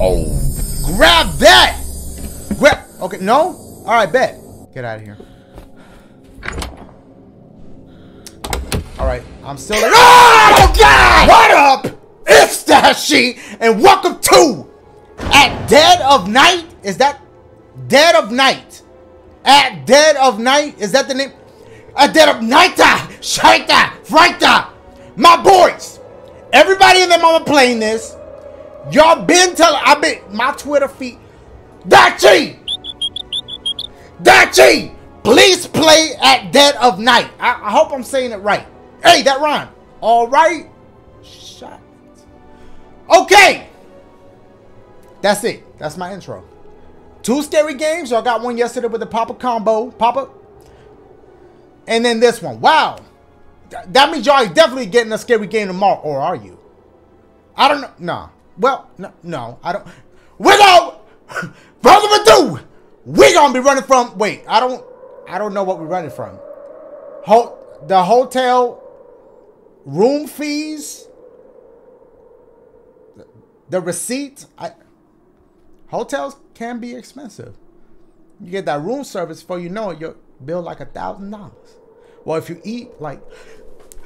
Oh, grab that! Grab. Okay, no? Alright, bet. Get out of here. Alright, I'm still like. Oh, oh God! What up? It's Dashie, and welcome to At Dead of Night. Is that Dead of Night? At Dead of Night? Is that the name? At Dead of Night, Shaita, Frighta. My boys, everybody in the mama playing this. Y'all been telling, I've been, my Twitter feed. Dashie! Dashie! Please play at Dead of Night. I, I hope I'm saying it right. Hey, that rhyme. All right. Shut. Okay. That's it. That's my intro. Two scary games. Y'all got one yesterday with the Papa combo. Papa. And then this one. Wow. Th- That means y'all definitely getting a scary game tomorrow. Or are you? I don't know. No. Well, no, no. I don't. We're going. Further ado, we're gonna be running from. Wait, I don't. I don't know what we're running from. Ho- the hotel room fees. The receipt. I. Hotels can be expensive. You get that room service for you know it, you'll bill like a thousand dollars. Well, if you eat like,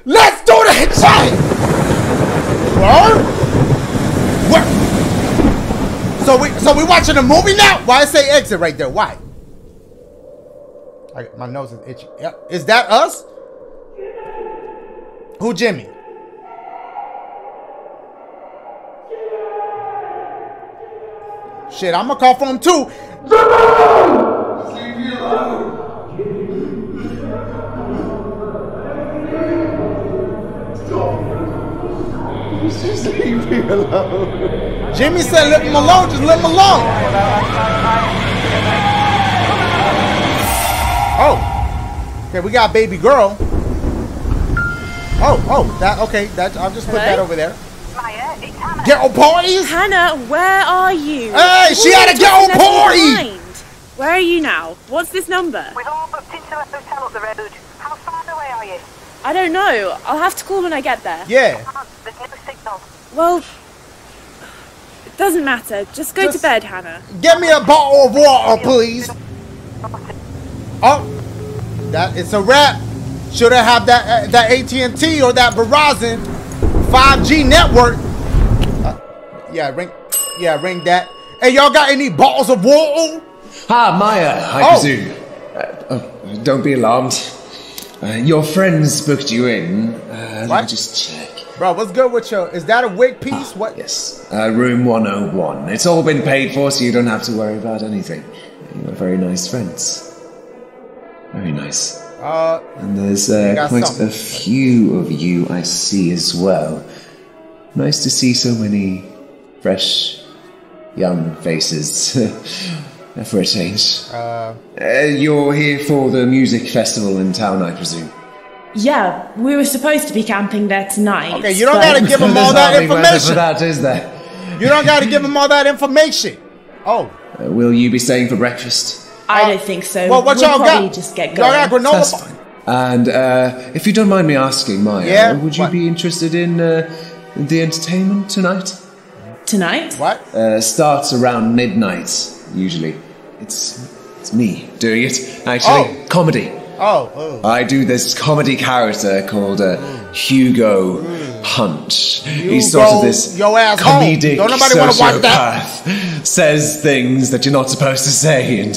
let's do the hitchhike. Word? What? So we so we watching a movie now? Why I say exit right there? Why? I, my nose is itchy. Yeah, Is that us? Who Jimmy? Shit, I'm gonna call for him too. Jimmy said, "Let him alone. Just let him alone." Oh, okay. We got baby girl. Oh, oh, that okay. That I'll just put that over there. Maya, it's Hannah. Ghetto parties. Hannah, where are you? Hey, she What had a you girl left me party! Where are you now? What's this number? We've all booked into a hotel up the road. How far away are you? I don't know. I'll have to call when I get there. Yeah. Ah, there's no signal. Well, it doesn't matter. Just go Just- to bed, Hannah. Get me a bottle of water, please. Oh, that it's a wrap. Should I have that uh, that AT and T or that Verizon 5G network? Uh, yeah, ring. Yeah, ring that. Hey, y'all got any bottles of water? Ah, Maya, I Oh. presume. Uh, oh, don't be alarmed. Uh, your friends booked you in. Uh, let What? me just check. Bro, what's good with you? Is that a wig piece? What? Yes, uh, room 101. It's all been paid for, so you don't have to worry about anything. You are very nice friends. Very nice. Uh, And there's uh, quite something. a few of you I see as well. Nice to see so many fresh, young faces. For a change. uh, Uh, you're here for the music festival in town, I presume. Yeah, we were supposed to be camping there tonight. okay, you don't but- gotta give them all that hardly weather for information. that, is there? You don't gotta give them all that information. Oh, Uh, will you be staying for breakfast? I don't think so. well, what we'll y'all probably got? just get y'all going. got granola. That's fine. And uh, if you don't mind me asking, Maya, Yeah, would you what? be interested in uh, the entertainment tonight? Tonight? What? Uh, starts around midnight, usually. It's it's me doing it, actually. Oh. Comedy. Oh, oh. I do this comedy character called uh, Hugo Punch. He's sort go of this your ass home. comedic Don't nobody wanna watch that. sociopath. Says things that you're not supposed to say and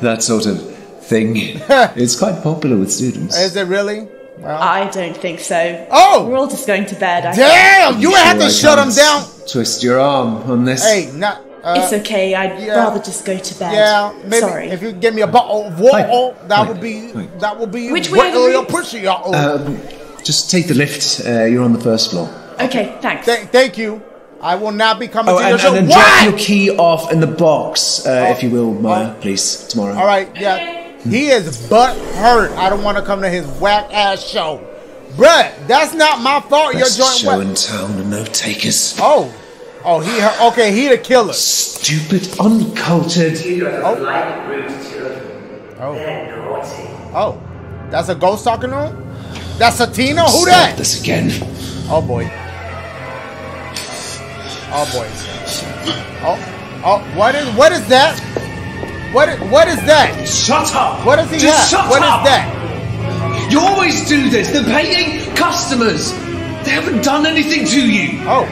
that sort of thing. it's quite popular with students. Is it really? Well, I don't think so. Oh! We're all just going to bed. I damn! You would have to I shut him down. Twist your arm on this. Hey, not. Uh, It's okay. I'd yeah. rather just go to bed. Yeah, maybe Sorry. if you give me a bottle of water, Wait, that wait, would be wait. that would be Which way are the greatly rooms? Um, just take the lift. Uh, you're on the first floor. okay, thanks. Th- thank you. I will not be coming Oh, to and, your show. and then drop your key off in the box, uh, if you will, Maya, Oh. please, tomorrow. All right, yeah. He is butt hurt. I don't want to come to his whack ass show, bruh. That's not my fault. Your Best joint show whack. in town and no takers. Oh, oh, he okay. He the killer. Stupid, uncultured. Oh, oh, Oh. that's a ghost talking to him. That's a Tina. Who that? this again. Oh boy. Oh boy. Oh. Oh, what is what is that? What is, what is that? Shut up! What does he Just have? shut What is up! that? You always do this. They're paying customers. They haven't done anything to you. Oh,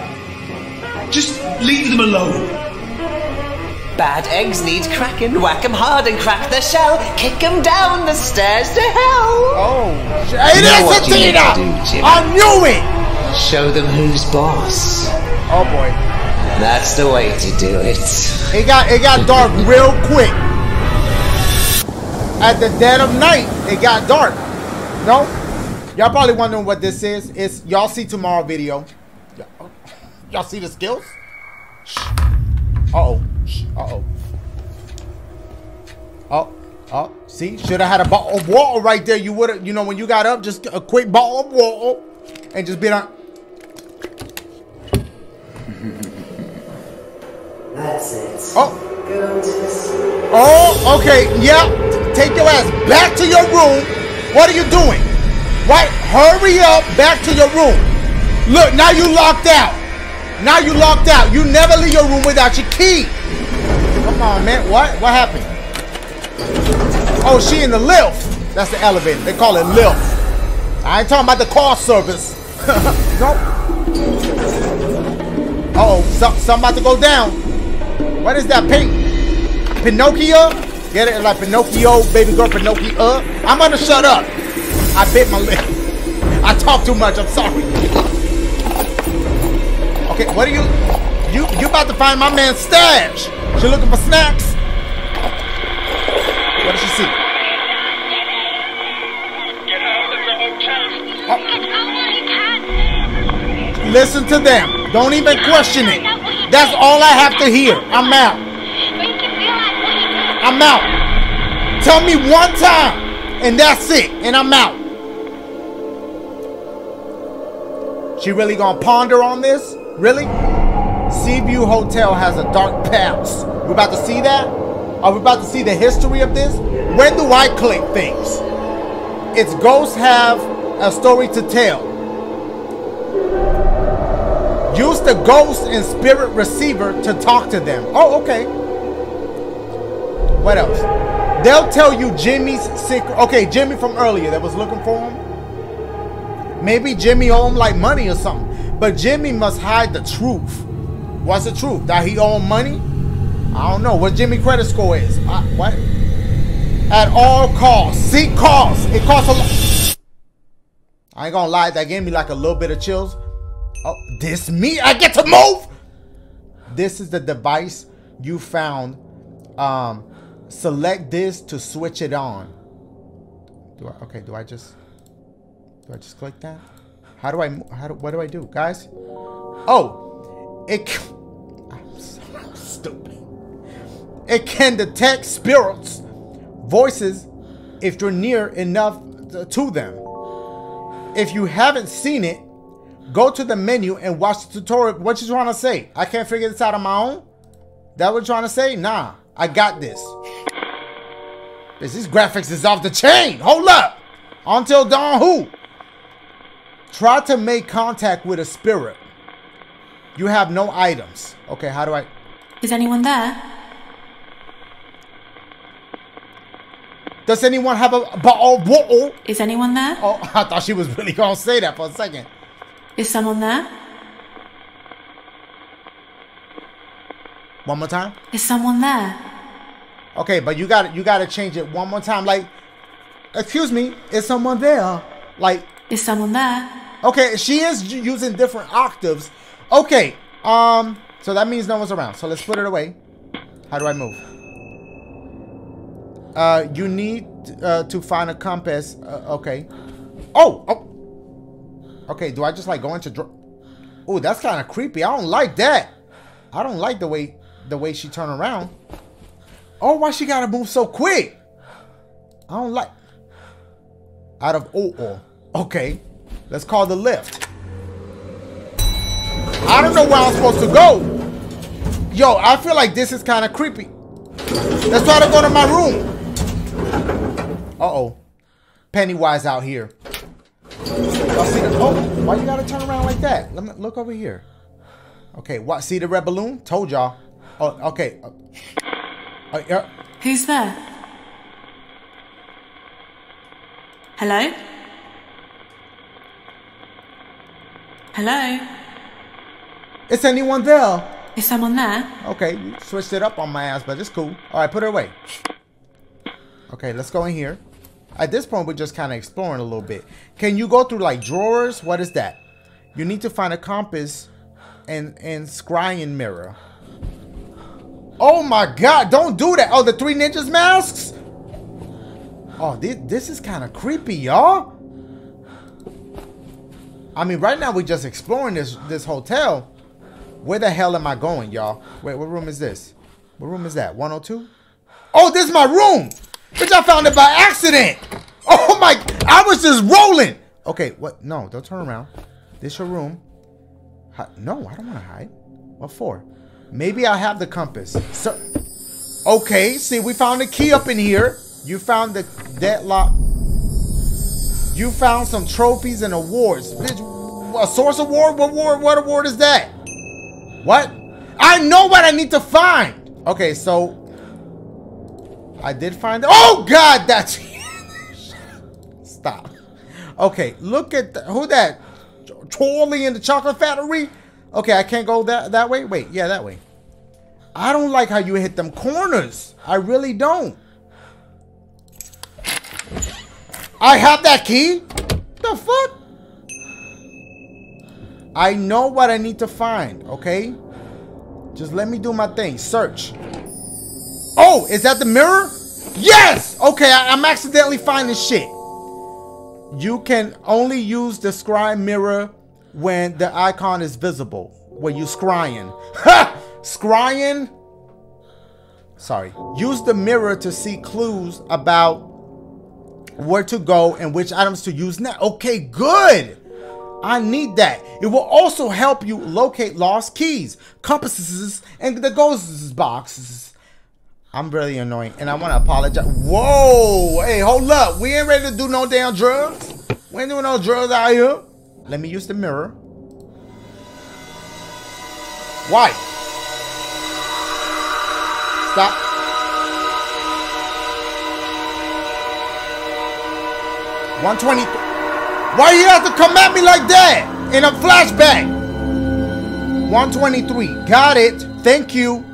Just leave them alone. Bad eggs need cracking. Whack 'em hard and crack the shell. Kick 'em down the stairs to hell. oh, sh- it know is what you need to do, Jimmy. I knew it! Show them who's boss. Oh boy. That's the way to do it. It got it got dark real quick. At the dead of night, it got dark. No? Y'all probably wondering what this is. It's y'all see tomorrow video. Y'all- see the skills? Uh oh. Uh oh. Oh. Oh. See? Should have had a bottle of water right there. You would have, you know, when you got up, just a quick bottle of water and just be on. That's it. Oh. Go to sleep. Oh, okay. Yeah. Take your ass back to your room. What are you doing? Right? Hurry up back to your room. Look, now you locked out. Now you locked out. You never leave your room without your key. Come on, man. What? What happened? Oh, she in the lift. That's the elevator. They call it lift. I ain't talking about the car service. nope. Uh oh, some, some about to go down. What is that pink? Pinocchio? Get it? Like Pinocchio, baby girl Pinocchio. I'm gonna shut up. I bit my lip. I talk too much. I'm sorry. Okay, what are you? You you about to find my man stash? She looking for snacks? What does she see? Listen to them. Don't even question it. That's all I have to hear. I'm out. I'm out. Tell me one time, and that's it, and I'm out. She really gonna ponder on this? Really? Seaview Hotel has a dark past. We about to see that? Are we about to see the history of this? When do I click things? Its ghosts have a story to tell. Use the ghost and spirit receiver to talk to them. Oh, okay. What else? They'll tell you Jimmy's secret. Okay, Jimmy from earlier that was looking for him. Maybe Jimmy owe him like money or something. But Jimmy must hide the truth. What's the truth? That he him money? I don't know. What Jimmy credit score is? Uh, what? At all costs. Seek costs. It costs a lot. I ain't gonna lie. That gave me like a little bit of chills. Oh, this me? I get to move? This is the device you found. Um, select this to switch it on. Do I, okay, do I just, do I just click that? How do I, how do, what do I do, guys? Oh, it, I'm so stupid. It can detect spirits, voices, if you're near enough to- them. If you haven't seen it, go to the menu and watch the tutorial. What you trying to say? I can't figure this out on my own? That what you trying to say? Nah, I got this. This graphics is off the chain. Hold up. Until dawn who? Try to make contact with a spirit. You have no items. Okay, how do I? Is anyone there? Does anyone have a bottle of oh, water? Oh. Is anyone there? Oh, I thought she was really gonna say that for a second. Is someone there? One more time. Is someone there? Okay, but you got you got to change it one more time. Like, excuse me, is someone there? Like, Is someone there? okay, she is using different octaves. Okay, um, so that means no one's around. So let's put it away. How do I move? Uh, you need uh, to find a compass. Uh, okay. Oh, oh. Okay, do I just like go into? Oh, that's kind of creepy. I don't like that. I don't like the way the way she turned around. Oh, why she gotta move so quick? I don't like. Out of oh, oh. Okay, let's call the lift. I don't know where I'm supposed to go. Yo, I feel like this is kind of creepy. Let's try to go to my room. Uh oh, Pennywise out here. Y'all see the? Oh, why you gotta turn around like that? Let me look over here. Okay, what? See the red balloon? Told y'all. Oh, okay. Uh, yeah. Who's there? Hello? Hello? Is anyone there? Is someone there? Okay, you switched it up on my ass, but it's cool. All right, put it away. Okay, let's go in here. At this point, we're just kind of exploring a little bit. Can you go through like drawers? What is that? You need to find a compass and and scrying mirror. Oh my god, don't do that. Oh, the three ninjas masks? Oh, this, this is kind of creepy, y'all. I mean, right now we're just exploring this this hotel. Where the hell am I going, y'all? Wait, what room is this? What room is that? 102? Oh, this is my room! Bitch, I found it by accident! Oh my, I was just rolling! Okay, what? No, don't turn around. This your room. Hi, no, I don't want to hide. What for? Maybe I have the compass. So, okay, see, we found the key up in here. You found the deadlock. You found some trophies and awards. Bitch, a source award? What award? What award is that? What? I know what I need to find. Okay, so I did find. Oh God, that's stop. Okay, look at the, who that Charlie in the chocolate factory. Okay, I can't go that that way. Wait, yeah, that way. I don't like how you hit them corners. I really don't. I have that key. The fuck? I know what I need to find, okay? Just let me do my thing. Search. Oh, is that the mirror? Yes! Okay, I, am accidentally finding shit. You can only use the scry mirror when the icon is visible. When you scrying. Ha! Scrying? Sorry. Use the mirror to see clues about where to go and which items to use now. Okay, good. I need that. It will also help you locate lost keys, compasses, and the ghosts boxes. I'm really annoying, and I want to apologize. Whoa! Hey, hold up. We ain't ready to do no damn drugs. We ain't doing no drugs out here. Let me use the mirror. Why? Stop. One twenty. Why you have to come at me like that in a flashback? 123. Got it. Thank you.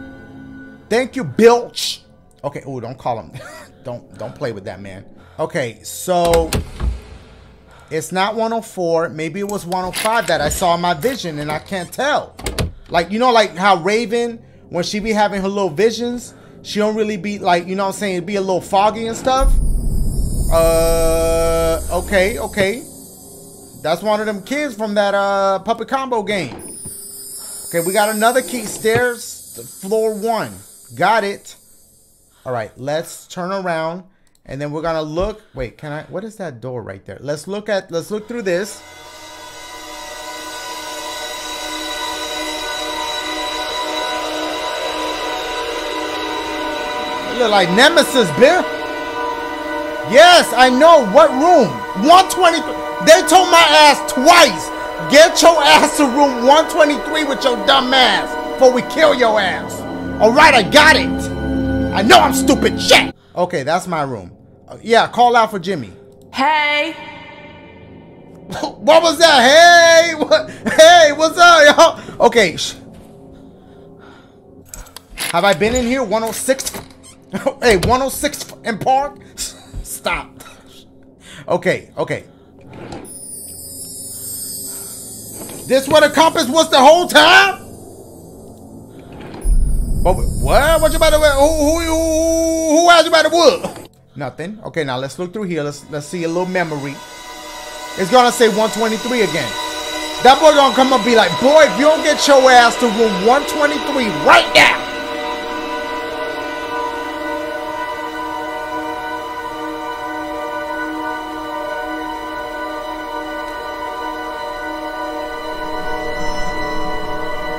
Thank you, Bilch. Okay. Oh, don't call him. don't don't play with that man. Okay, so it's not 104. Maybe it was 105 that I saw in my vision and I can't tell. Like, you know, like how Raven, when she be having her little visions, she don't really be like, you know what I'm saying, be a little foggy and stuff. Uh, okay, okay. That's one of them kids from that uh puppet combo game. Okay, we got another key. Stairs, floor one. Got it. All right, let's turn around and then we're gonna look. Wait, can I? What is that door right there? Let's look at. Let's look through this. Look like Nemesis, Bill. Yes, I know. What room? 123. They told my ass twice. Get your ass to room 123 with your dumb ass before we kill your ass. All right, I got it. I know I'm stupid shit. Okay, that's my room. Uh, yeah, call out for Jimmy. Hey! what was that? Hey, what? Hey, what's up, y'all? Okay. Have I been in here? 106. hey, 106 & Park. Stop. Okay, okay. This what a compass was the whole time? But what? What you about to who who who, who asked you about to wood? Nothing. Okay, now let's look through here. Let's let's see a little memory. It's gonna say 123 again. That boy gonna come up and be like, boy, if you don't get your ass to room 123 right now.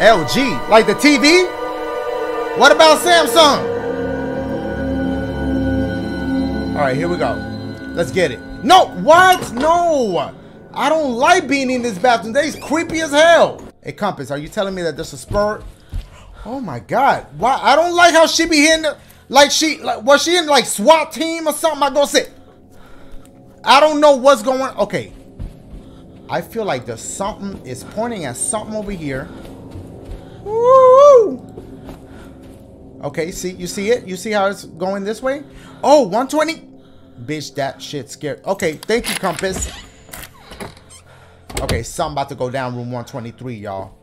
LG, like the TV? What about Samsung? All right, here we go. Let's get it. No, what? No. I don't like being in this bathroom. They's creepy as hell. Hey, Compass, are you telling me that there's a spur? Oh my god. Why I don't like how she be hitting the, like she like was she in like SWAT team or something? I go sit. I don't know what's going okay. I feel like there's something is pointing at something over here. Woo! Okay, see you see it? You see how it's going this way? Oh, 120. Bitch, that shit scared. Okay, thank you, compass. Okay, something about to go down room 123, y'all.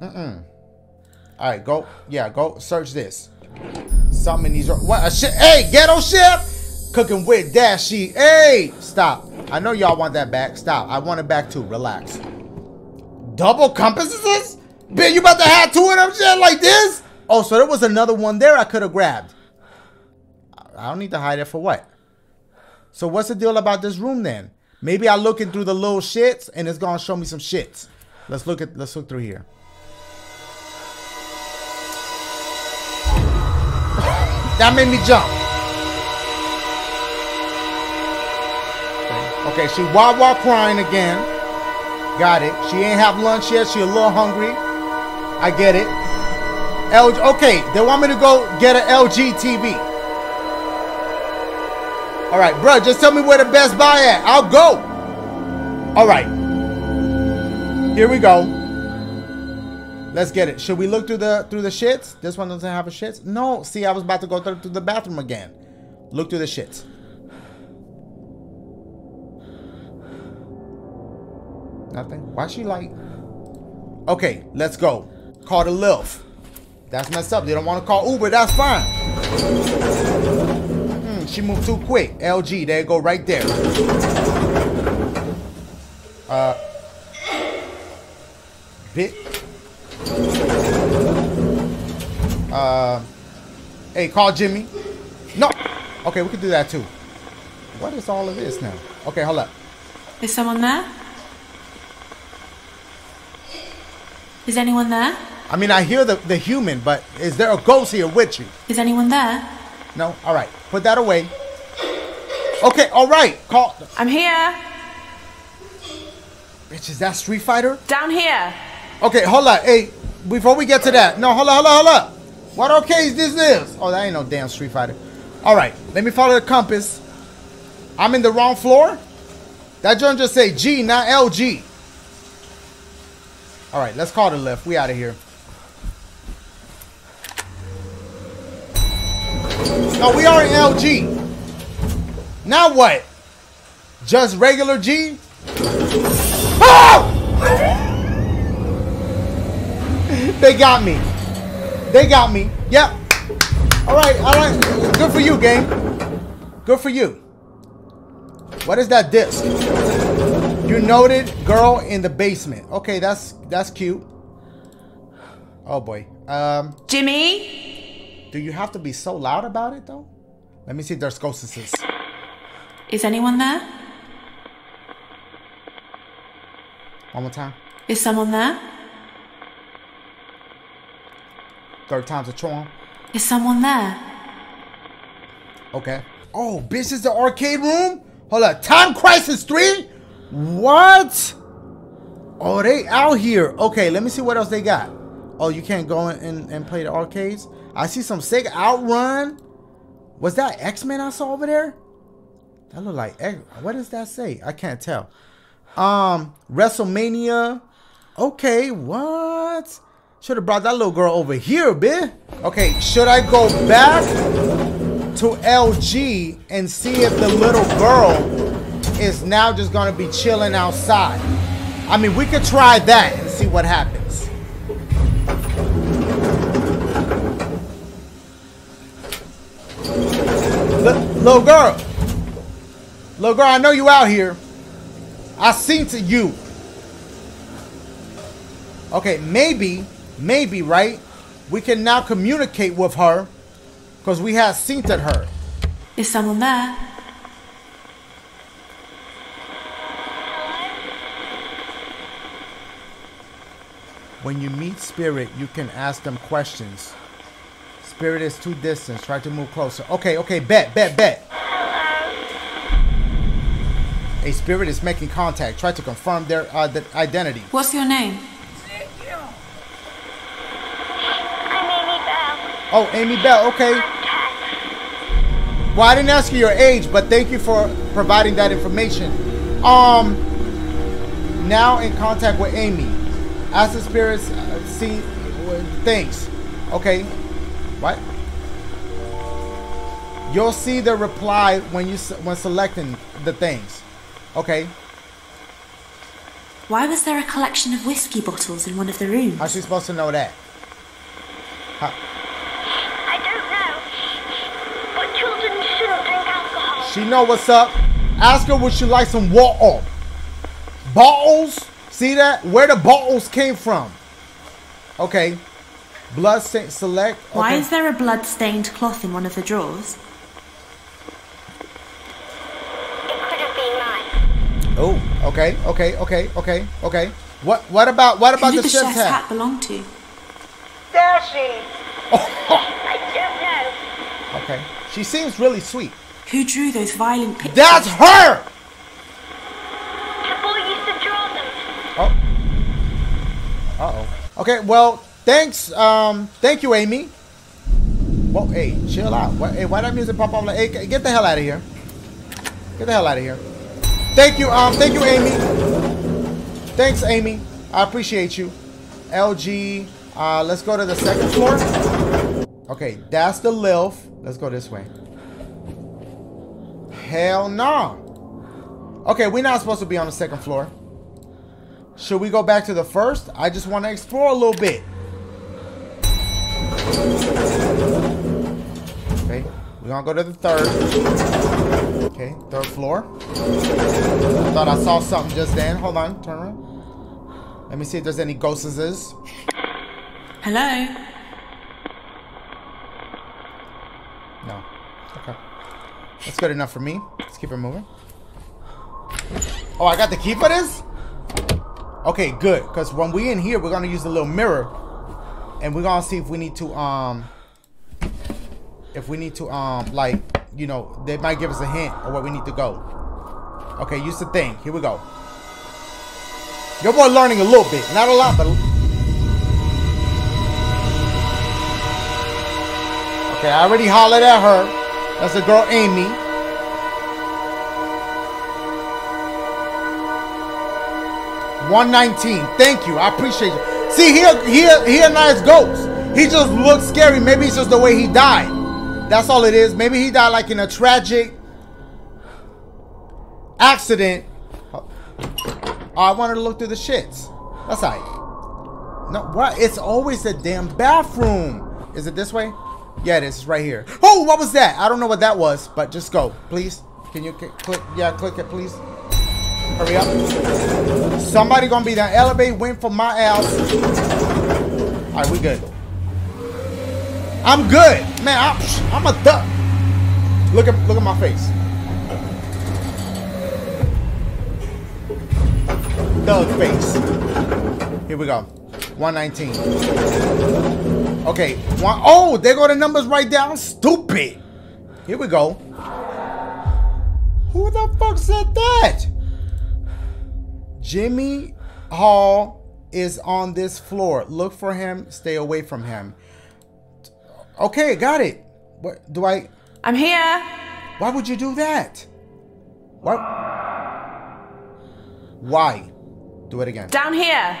Mm-mm. All right, go. Yeah, go search this. Something in these. What a shit. Hey, ghetto ship. Cooking with Dashie. Hey, stop. I know y'all want that back. Stop. I want it back too. Relax. Double compasses? Bitch, you about to have two of them shit like this? Oh, so there was another one there I could have grabbed. I don't need to hide it for what? So what's the deal about this room then? Maybe I looking through the little shits and it's gonna show me some shits. Let's look at let's look through here. That made me jump. Okay, she wah wah crying again. Got it. She ain't have lunch yet. She a little hungry. I get it. LG. Okay, they want me to go get an LG TV. All right, bro. Just tell me where the Best Buy at. I'll go. All right. Here we go. Let's get it. Should we look through the through the shits? This one doesn't have a shits. No. See, I was about to go through, to the bathroom again. Look through the shits. Nothing. Why she like? Okay, let's go. Call the Lilf. That's messed up. They don't want to call Uber. That's fine. Hmm, she moved too quick. LG, there you go, right there. Uh, bit. Uh, hey, call Jimmy. No. Okay, we can do that too. What is all of this now? Okay, hold up. Is someone there? Is anyone there? I mean, I hear the, the human, but is there a ghost here with you? Is anyone there? No? All right. Put that away. Okay, all right. Call. I'm here. Bitch, is that Street Fighter? Down here. Okay, hold up. Hey, before we get to that. No, hold up, hold up, hold up. What okay is this is? Oh, that ain't no damn Street Fighter. All right, let me follow the compass. I'm in the wrong floor? That joint just say G, not LG. All right, let's call the lift. We out of here. No, we are in LG. Now what? Just regular G? Oh! they got me. They got me. Yep. All right, all right. Good for you, game. Good for you. What is that disc? You noted girl in the basement. Okay, that's that's cute. Oh boy. Um, Jimmy? Do you have to be so loud about it though? Let me see if there's ghosts. Is anyone there? One more time. Is someone there? Third time's a charm. Is someone there? Okay. Oh, bitch, is the arcade room? Hold up. Time Crisis 3? What? Oh, they out here. Okay, let me see what else they got. Oh, you can't go in and, and play the arcades? I see some Sega Outrun. Was that X-Men I saw over there? That look like X. What does that say? I can't tell. Um, WrestleMania. Okay, what? Should have brought that little girl over here, bitch. Okay, should I go back to LG and see if the little girl is now just gonna be chilling outside? I mean, we could try that and see what happens. L- little girl. Little girl, I know you out here. I seen to you. Okay, maybe, maybe, right? We can now communicate with her because we have seen to her. Is someone there? When you meet Spirit, you can ask them questions. Spirit is too distant. Try to move closer. Okay, okay, bet, bet, bet. A spirit is making contact. Try to confirm their uh, the identity. What's your name? You. Amy Bell. Oh, Amy Bell. Okay. Well, I didn't ask you your age, but thank you for providing that information. Um, now in contact with Amy. Ask the spirits uh, see uh, things. Okay. What? You'll see the reply when you when selecting the things. Okay. Why was there a collection of whiskey bottles in one of the rooms? How's she supposed to know that? How- I don't know. But children shouldn't drink alcohol. She know what's up. Ask her would she like some water. Bottles? See that? Where the bottles came from. Okay. Blood stain select. Why is there a blood-stained cloth in one of the drawers? It could have been mine. Oh, okay, okay, okay, okay, okay. What what about what Who about did the the chef's chef's hat? hat belong to? Dashie! I don't know. Okay. She seems really sweet. Who drew those violent pictures? That's her! The boy used to draw them. Oh. Uh-oh. Okay, well, thanks. Um, thank you, Amy. Well, hey, chill out. What, hey, why that music pop up like, hey, get the hell out of here. Get the hell out of here. Thank you, um, thank you, Amy. Thanks, Amy. I appreciate you. LG, uh, let's go to the second floor. Okay, that's the lift. Let's go this way. Hell no. Okay, we're not supposed to be on the second floor. Should we go back to the first? I just want to explore a little bit. We're gonna go to the third. Okay, third floor. Thought I saw something just then. Hold on, turn around. Let me see if there's any ghosts. Hello? No. Okay. That's good enough for me. Let's keep it moving. Oh, I got the key for this? Okay, good. Because when we in here, we're going to use the little mirror. And we're going to see if we need to, um... If we need to, um, like, you know, they might give us a hint of where we need to go. Okay, use the thing. Here we go. Your boy learning a little bit. Not a lot, but... Okay, I already hollered at her. That's the girl Amy. One nineteen. Thank you. I appreciate you. See, he a, he a, he a nice ghost. He just looks scary. Maybe it's just the way he died. That's all it is. Maybe he died like in a tragic accident. Oh, I wanted to look through the shits. That's all right. No, what? It's always the damn bathroom. Is it this way? Yeah, it is. It's right here. Oh, what was that? I don't know what that was, but just go, please. Can you click? Yeah, click it, please. Hurry up. Somebody gonna be the elevator waiting for my ass. All right, we good. I'm good, man. I'm, I'm a duck. Look at look at my face. Thug face. Here we go. 119. Okay. One, oh, there go the numbers right down. Stupid. Here we go. Who the fuck said that? Jimmy Hall is on this floor. Look for him. Stay away from him. Okay, got it. What do I? I'm here. Why would you do that? What? Why? Do it again. Down here.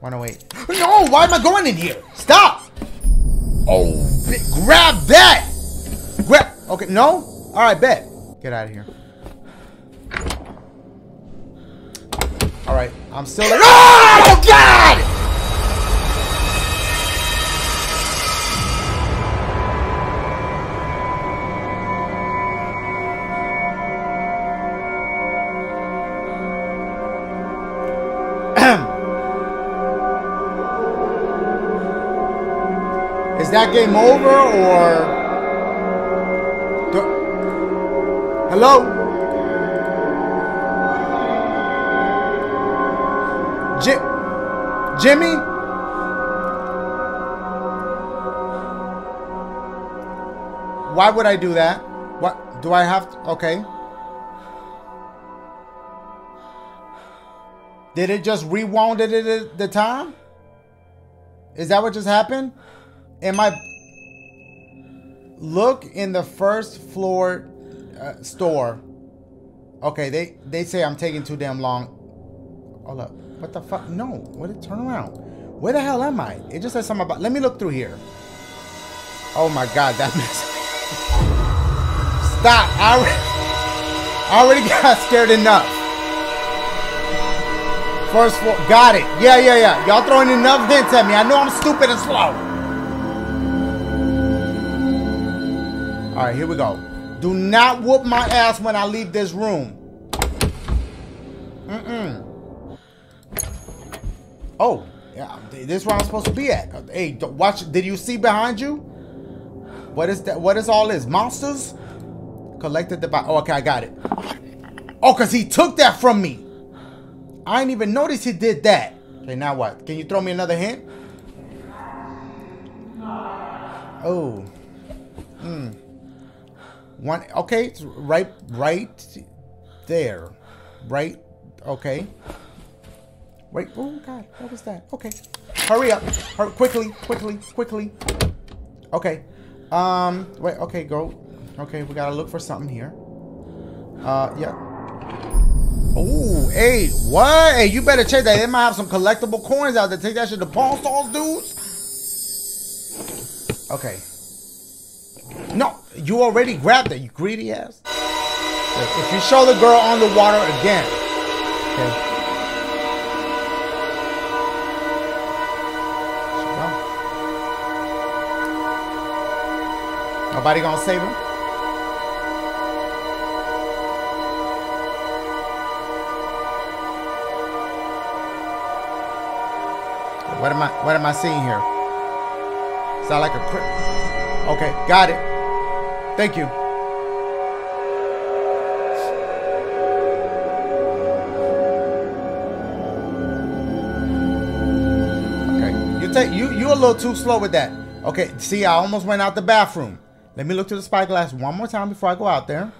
108. No, why am I going in here? Stop! Oh, grab that! Grab. Okay, no? Alright, bet. Get out of here. Alright, I'm still like. Oh, God! That game over or? Hello? Ji- Jimmy? Why would I do that? What do I have to? Okay. Did it just rewound it at the time? Is that what just happened? Am I... Look in the first floor uh, store. Okay, they, they say I'm taking too damn long. Hold up. What the fuck? No. What did turn around? Where the hell am I? It just says something about... Let me look through here. Oh my god, that mess. Stop. I already, I already got scared enough. First floor. Got it. Yeah, yeah, yeah. Y'all throwing enough hints at me. I know I'm stupid and slow. All right, here we go. Do not whoop my ass when I leave this room. Mm-mm. Oh, yeah. This is where I'm supposed to be at. Hey, watch. Did you see behind you? What is that? What is all this? Monsters? Collected the... bo- Oh, okay, I got it. Oh, because he took that from me. I didn't even notice he did that. Okay, now what? Can you throw me another hint? Oh. Hmm. One. Okay, it's right, right there. Right. Okay. Wait. Oh God, what was that? Okay. Hurry up. Hurry, quickly, quickly, quickly. Okay. Um. Wait. Okay. Go. Okay. We gotta look for something here. Uh. Yeah. Oh, hey, what? Hey, you better check that. They might have some collectible coins out there. Take that shit to Pawn Stars, dudes. Okay. No, you already grabbed it, you greedy ass. If you show the girl on the water again. Okay. Nobody gonna save him? What am I what am I seeing here? Sound like a crit. Okay, got it. Thank you. Okay. You take you you a little too slow with that. Okay, see, I almost went out the bathroom. Let me look to the spyglass one more time before I go out there.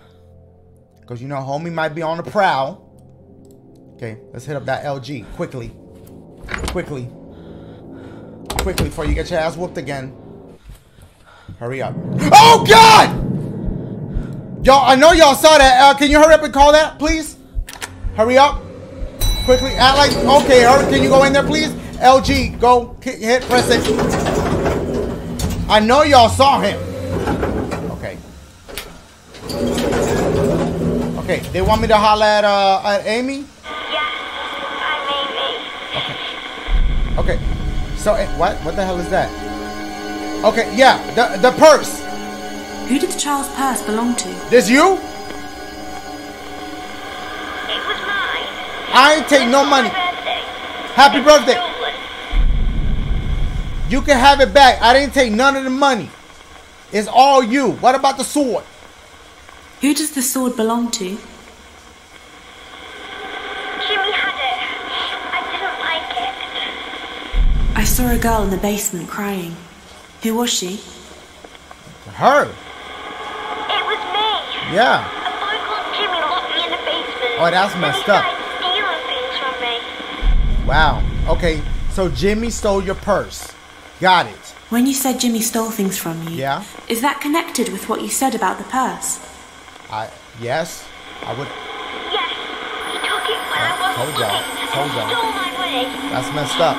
Because you know homie might be on the prowl. Okay, let's hit up that LG quickly. Quickly. Quickly before you get your ass whooped again. Hurry up. Oh God! Y'all, I know y'all saw that. Uh, can you hurry up and call that, please? Hurry up. Quickly. Act like okay, hurry. Can you go in there, please? LG, go hit, press it. I know y'all saw him. Okay. Okay, they want me to holler at uh at Amy? Okay. Okay. So eh, what? What the hell is that? Okay, yeah, the the purse. Who did the child's purse belong to? This you? It was mine. I ain't take no money. Happy birthday. You can have it back. I didn't take none of the money. It's all you. What about the sword? Who does the sword belong to? Jimmy had it. I didn't like it. I saw a girl in the basement crying. Who was she? Her. It was me. Yeah. A boy called Jimmy locked me in the basement. Oh, that's Then messed he up. stealing things from me. Wow. Okay. So Jimmy stole your purse. Got it. When you said Jimmy stole things from you, Yeah. is that connected with what you said about the purse? I yes. I would. Yes, he took it when I wasn't told y'all, looking told y'all. stole my money. That's messed up.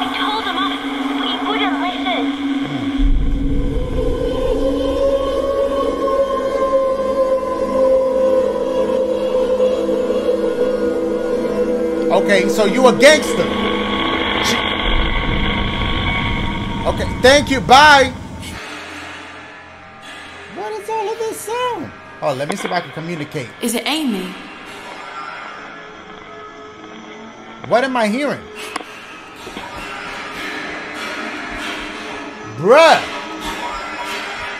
Okay, so you a gangster. She- Okay, thank you. Bye. What is all of this sound? Oh, let me see if I can communicate. Is it Amy? What am I hearing? Bruh.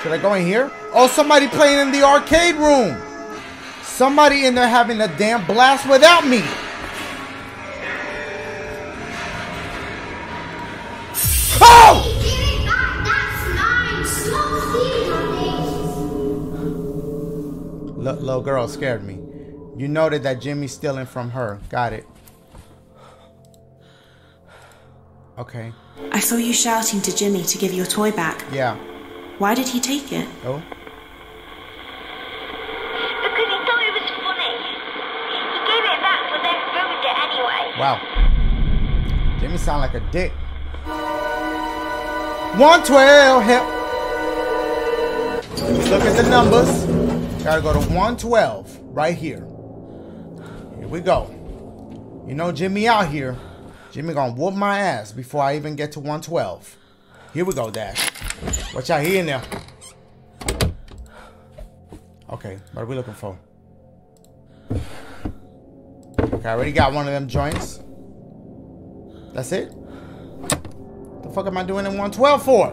Should I go in here? Oh, somebody playing in the arcade room. Somebody in there having a damn blast without me. Oh! L- little girl scared me. You noted that Jimmy's stealing from her. Got it. Okay. I saw you shouting to Jimmy to give your toy back. Yeah. Why did he take it? Oh. Because he thought it was funny. He gave it back, but then ruined it anyway. Wow. Jimmy sound like a dick. 112 help. Look at the numbers. Gotta go to 112 right here. Here we go. You know Jimmy out here. Jimmy gonna whoop my ass before I even get to 112. Here we go, Dash. Watch out, he in there. Okay, what are we looking for? Okay, I already got one of them joints. That's it? The fuck am I doing in 112 for?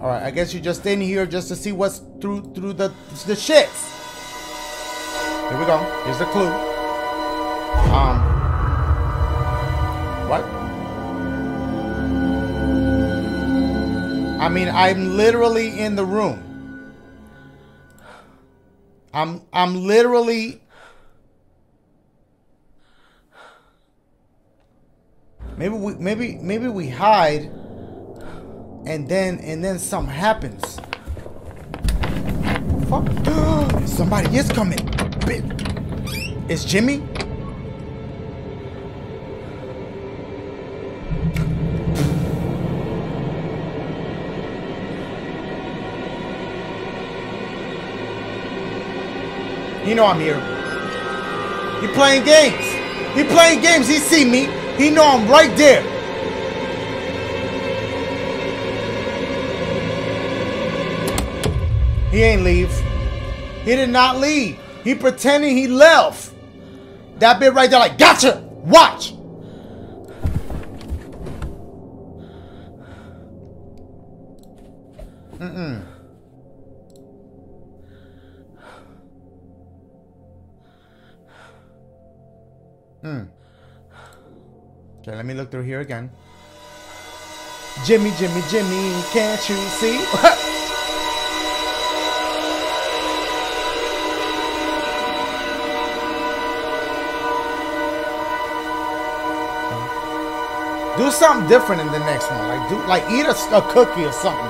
Alright, I guess you're just in here just to see what's through through the the shits. Here we go. Here's the clue. Um what? I mean, I'm literally in the room. I'm I'm literally Maybe we maybe maybe we hide and then and then something happens. Fuck. Somebody is coming. It's Jimmy? He know I'm here. He playing games. He playing games. He see me. He know I'm right there. He ain't leave. He did not leave. He pretending he left. That bit right there, like, gotcha. Watch. Mm-mm. Hmm. Okay, let me look through here again. Jimmy, Jimmy, Jimmy, can't you see? do something different in the next one. Like do like eat a, a cookie or something.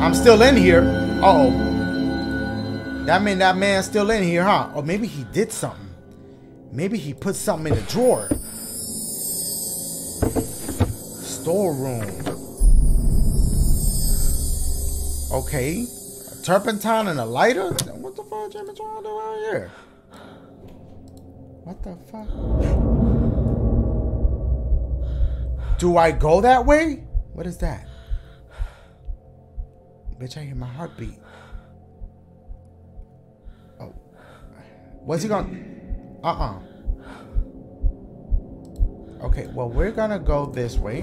I'm still in here. Uh oh. That mean that man's still in here, huh? Or maybe he did something. Maybe he put something in the drawer. Storeroom. Okay. A turpentine and a lighter? What the fuck Jimmy trying to do out here? What the fuck? Do I go that way? What is that? Bitch, I hear my heartbeat. Oh. What's he going? Uh-uh. Okay, well, we're gonna go this way.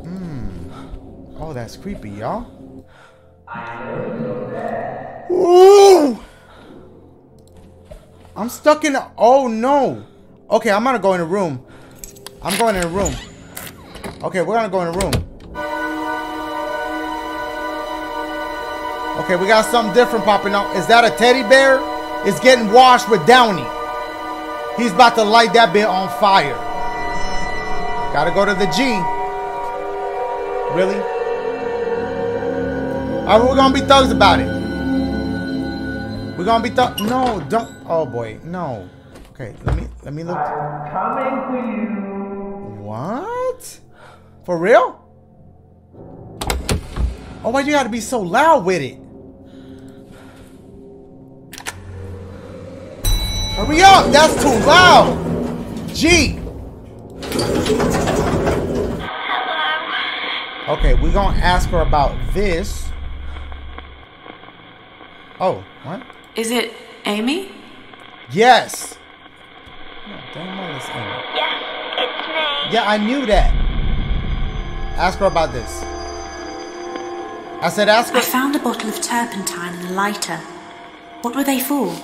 Hmm. Oh, that's creepy, y'all. I'm stuck in a... Oh, no. Okay, I'm gonna go in a room. I'm going in a room. Okay, we're gonna go in a room. Okay, we got something different popping up. Is that a teddy bear? It's getting washed with Downy. He's about to light that bit on fire. Gotta go to the G. Really? Alright, we're gonna be thugs about it. We're gonna be thug. No, don't. Oh boy, no. Okay, let me let me look. I'm Coming to you. What? For real? Oh, why you gotta be so loud with it? Hurry up! That's too loud! G! Okay, we're gonna ask her about this. Oh, what? Is it Amy? Yes! No, damn well it's Amy. Yeah, it's me. Yeah, I knew that. Ask her about this. I said ask her. I found a bottle of turpentine and a lighter. What were they for?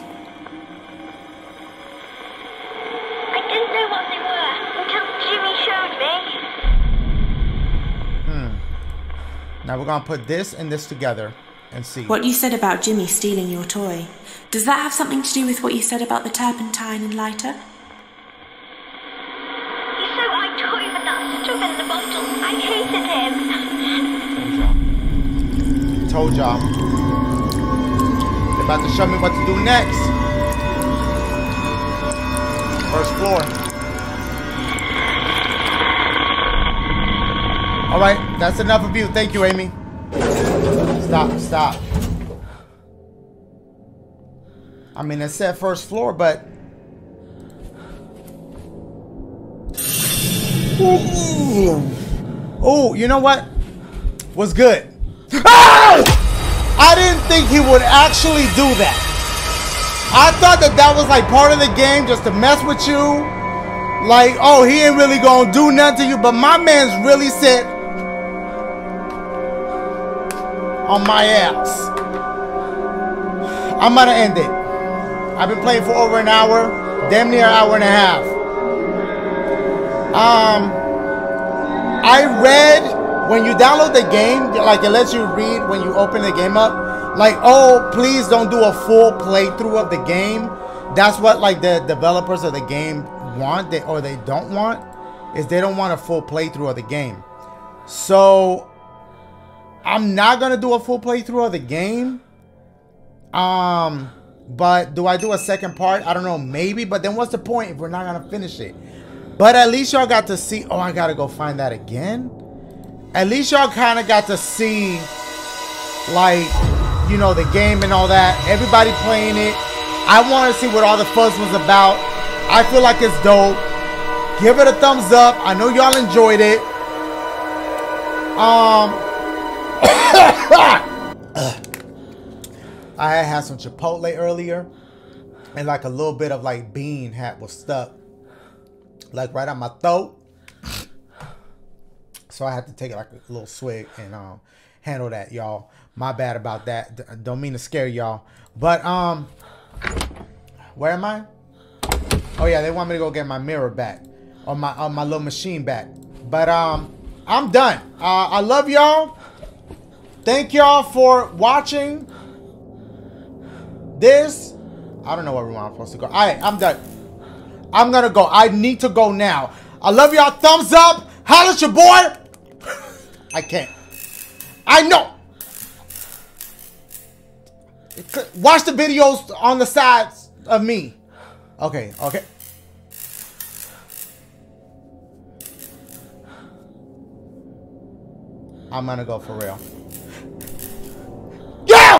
Now we're gonna put this and this together. and see. What you said about Jimmy stealing your toy, does that have something to do with what you said about the turpentine and lighter? So I toy with that stuff in bottle. I hated him. Told y'all. They're about to show me what to do next. First floor. All right, that's enough of you. Thank you, Amy. Stop, stop. I mean, it said first floor, but. Ooh you know what? Was good. Ah! I didn't think he would actually do that. I thought that that was like part of the game just to mess with you. Like, oh, he ain't really gonna do nothing to you. But my man's really said on my ass. I'm gonna end it. I've been playing for over an hour, damn near an hour and a half. Um, I read when you download the game, like it lets you read when you open the game up, like, oh, please don't do a full playthrough of the game. That's what like the developers of the game want, they, or they don't want, is they don't want a full playthrough of the game. So I'm not gonna do a full playthrough of the game. Um, but do I do a second part? I don't know, maybe. But then what's the point if we're not gonna finish it? But at least y'all got to see. Oh, I gotta go find that again. At least y'all kind of got to see, like, you know, the game and all that. Everybody playing it. I want to see what all the fuzz was about. I feel like it's dope. Give it a thumbs up. I know y'all enjoyed it. Um. I had some Chipotle earlier, and like a little bit of like bean hat was stuck, like right on my throat. So I had to take it like a little swig and um handle that, y'all. My bad about that. D- don't mean to scare y'all, but um, where am I? Oh yeah, they want me to go get my mirror back, or my uh, my little machine back. But um, I'm done. Uh, I love y'all. Thank y'all for watching this. I don't know where I'm supposed to go. All right, I'm done. I'm gonna go. I need to go now. I love y'all. Thumbs up. Holla your boy. I can't. I know. Watch the videos on the sides of me. Okay, okay. I'm gonna go for real.